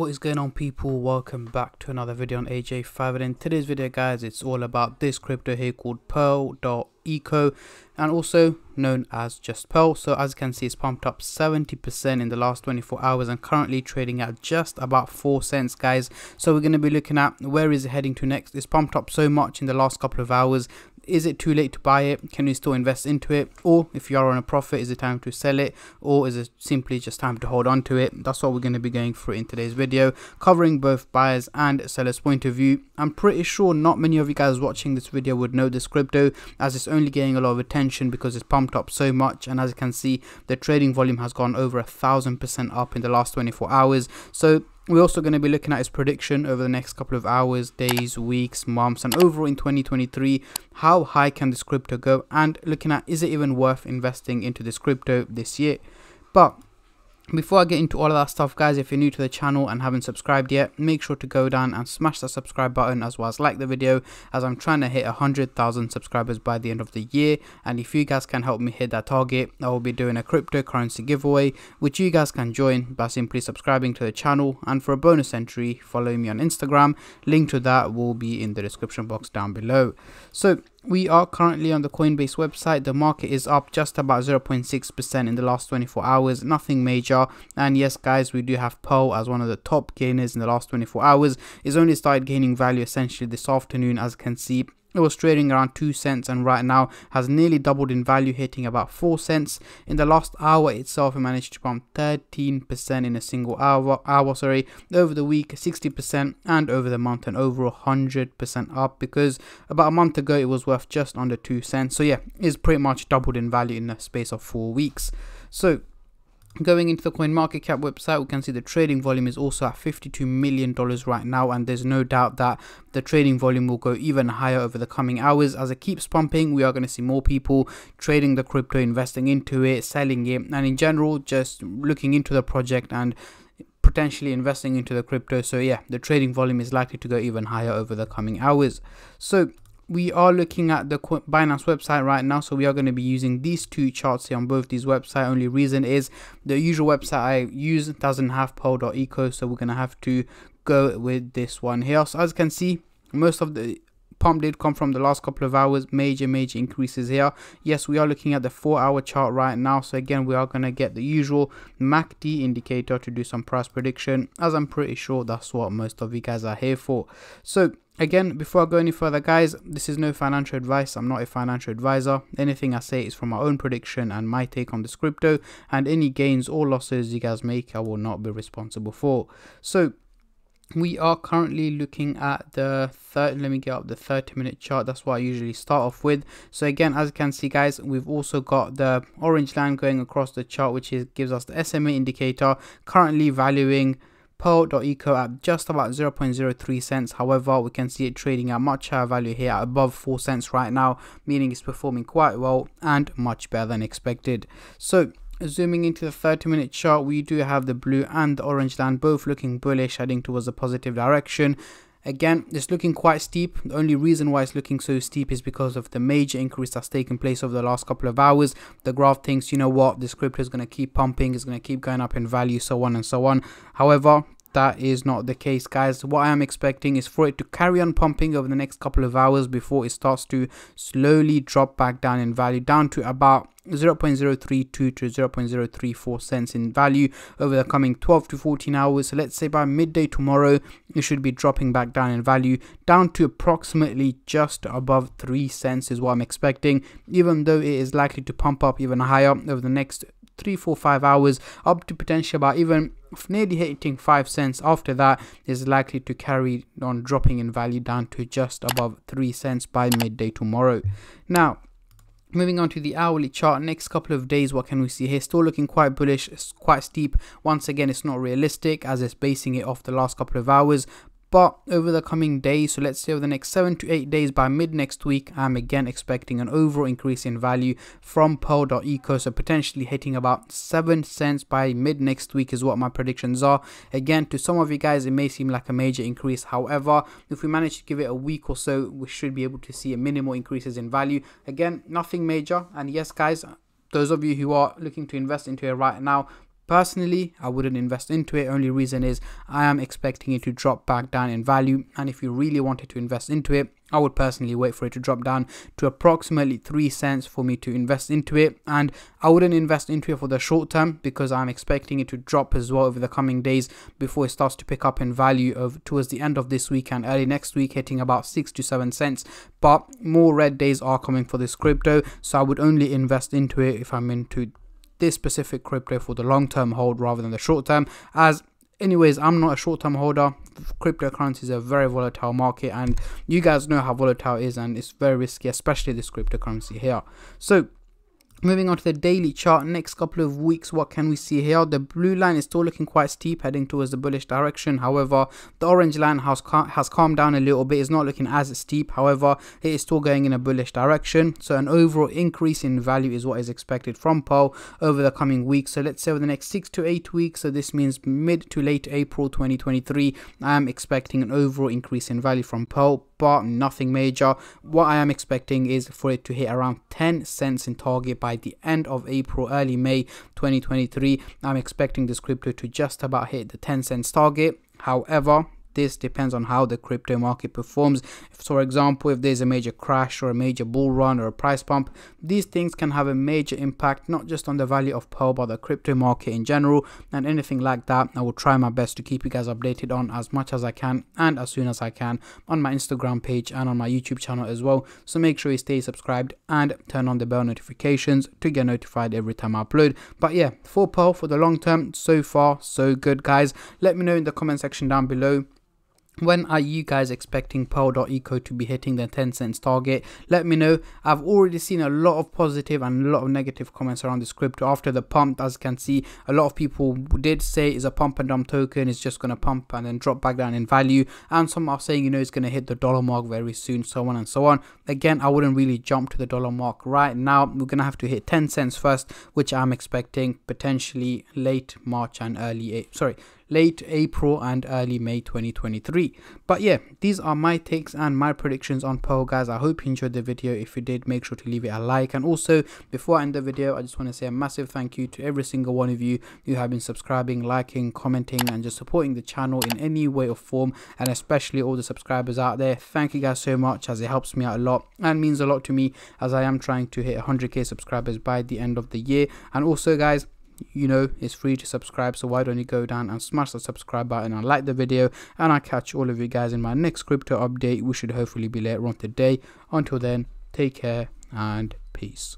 What is going on people, welcome back to another video on AJ5 and in today's video guys it's all about this crypto here called PERL.eco and also known as just PERL. So as you can see it's pumped up 70% in the last 24 hours and currently trading at just about 4 cents guys. So we're going to be looking at where is it heading to next. It's pumped up so much in the last couple of hours is it too late to buy it? Can you still invest into it? Or if you are on a profit, is it time to sell it? Or is it simply just time to hold on to it? That's what we're going to be going through in today's video, covering both buyers and sellers point of view. I'm pretty sure not many of you guys watching this video would know this crypto as it's only getting a lot of attention because it's pumped up so much. And as you can see, the trading volume has gone over a thousand percent up in the last 24 hours. So we're also going to be looking at his prediction over the next couple of hours, days, weeks, months, and overall in 2023. How high can this crypto go? And looking at is it even worth investing into this crypto this year? But before I get into all of that stuff guys, if you're new to the channel and haven't subscribed yet, make sure to go down and smash that subscribe button as well as like the video as I'm trying to hit 100,000 subscribers by the end of the year. And if you guys can help me hit that target, I will be doing a cryptocurrency giveaway which you guys can join by simply subscribing to the channel. And for a bonus entry, follow me on Instagram, link to that will be in the description box down below. So we are currently on the Coinbase website. The market is up just about 0.6% in the last 24 hours, nothing major. And yes, guys, we do have PERL as one of the top gainers in the last 24 hours. It's only started gaining value essentially this afternoon, as you can see. It was trading around 2 cents and right now has nearly doubled in value hitting about 4 cents. In the last hour itself it managed to pump 13% in a single hour, hour sorry, over the week 60% and over the month and over 100% up because about a month ago it was worth just under 2 cents. So yeah, it's pretty much doubled in value in the space of 4 weeks. So Going into the CoinMarketCap website, we can see the trading volume is also at $52 million right now, and there's no doubt that the trading volume will go even higher over the coming hours. As it keeps pumping, we are going to see more people trading the crypto, investing into it, selling it, and in general, just looking into the project and potentially investing into the crypto. So yeah, the trading volume is likely to go even higher over the coming hours. So we are looking at the Binance website right now so we are going to be using these two charts here on both these websites only reason is the usual website I use doesn't have PERL.eco so we're going to have to go with this one here. So as you can see most of the pump did come from the last couple of hours. Major major increases here. Yes we are looking at the four hour chart right now. So again we are going to get the usual macd indicator to do some price prediction as i'm pretty sure that's what most of you guys are here for. So Again, before I go any further guys, this is no financial advice, I'm not a financial advisor. Anything I say is from my own prediction and my take on this crypto and any gains or losses you guys make I will not be responsible for. So we are currently looking at the third let me get up the 30 minute chart that's what i usually start off with so again as you can see guys we've also got the orange line going across the chart which is gives us the sma indicator currently valuing PERL.eco at just about 0.03 cents. However, we can see it trading at much higher value here at above 4 cents right now, meaning it's performing quite well and much better than expected. So zooming into the 30 minute chart, we do have the blue and the orange line both looking bullish, heading towards a positive direction. Again, it's looking quite steep. The only reason why it's looking so steep is because of the major increase that's taken place over the last couple of hours. The graph thinks, you know what, this crypto is going to keep pumping, it's going to keep going up in value, so on and so on. However, that is not the case guys. What i am expecting is for it to carry on pumping over the next couple of hours before it starts to slowly drop back down in value down to about 0.032 to 0.034 cents in value over the coming 12 to 14 hours. So let's say by midday tomorrow it should be dropping back down in value down to approximately just above 3 cents is what i'm expecting even though it is likely to pump up even higher over the next three, four, five hours, up to potentially about even nearly hitting 5 cents after that is likely to carry on dropping in value down to just above 3 cents by midday tomorrow. Now, Moving on to the hourly chart, next couple of days, what can we see here? Still looking quite bullish, quite steep. Once again, it's not realistic as it's basing it off the last couple of hours, but over the coming days so let's say over the next seven to eight days by mid next week i'm again expecting an overall increase in value from PERL.eco so potentially hitting about seven cents by mid next week is what my predictions are. Again to some of you guys it may seem like a major increase. However if we manage to give it a week or so we should be able to see a minimal increases in value. Again nothing major. And yes guys those of you who are looking to invest into it right now Personally, I wouldn't invest into it. Only reason is I am expecting it to drop back down in value. And if you really wanted to invest into it, I would personally wait for it to drop down to approximately 3 cents for me to invest into it. And I wouldn't invest into it for the short term because I'm expecting it to drop as well over the coming days before it starts to pick up in value of towards the end of this week and early next week hitting about 6 to 7 cents. But more red days are coming for this crypto. So I would only invest into it if I'm into this specific crypto for the long term hold rather than the short term. As anyways i'm not a short term holder. Cryptocurrency is a very volatile market and you guys know how volatile it is and it's very risky especially this cryptocurrency here. So Moving on to the daily chart, next couple of weeks, what can we see here? The blue line is still looking quite steep, heading towards the bullish direction. However, the orange line has, has calmed down a little bit. It's not looking as steep. However, it is still going in a bullish direction. So an overall increase in value is what is expected from PERL over the coming weeks. So let's say over the next six to eight weeks. So this means mid to late April 2023. I am expecting an overall increase in value from PERL but nothing major. What I am expecting is for it to hit around 10 cents in target by the end of April, early May 2023. I'm expecting this crypto to just about hit the 10 cents target. However, this depends on how the crypto market performs. For example, if there's a major crash or a major bull run or a price pump, these things can have a major impact not just on the value of PERL but the crypto market in general and anything like that. I will try my best to keep you guys updated on as much as I can and as soon as I can on my Instagram page and on my YouTube channel as well. So make sure you stay subscribed and turn on the bell notifications to get notified every time I upload. But yeah, for PERL for the long term, so far so good guys. Let me know in the comment section down below when are you guys expecting PERL.eco to be hitting the 10 cents target? Let me know. I've already seen a lot of positive and a lot of negative comments around this crypto after the pump. As you can see, a lot of people did say it's a pump and dump token. It's just going to pump and then drop back down in value. And some are saying, you know, it's going to hit the dollar mark very soon, so on and so on. Again, I wouldn't really jump to the dollar mark right now. We're going to have to hit 10 cents first, which I'm expecting potentially late March and early, sorry, late April and early May 2023. But yeah, these are my takes and my predictions on PERL guys. I hope you enjoyed the video. If you did, make sure to leave it a like. And also, before I end the video, I just want to say a massive thank you to every single one of you who have been subscribing, liking, commenting, and just supporting the channel in any way or form. And especially all the subscribers out there. Thank you guys so much as it helps me out a lot and means a lot to me as I am trying to hit 100k subscribers by the end of the year. And also guys, you know it's free to subscribe so why don't you go down and smash the subscribe button and like the video and i'll catch all of you guys in my next crypto update which should hopefully be later on today. Until then take care and peace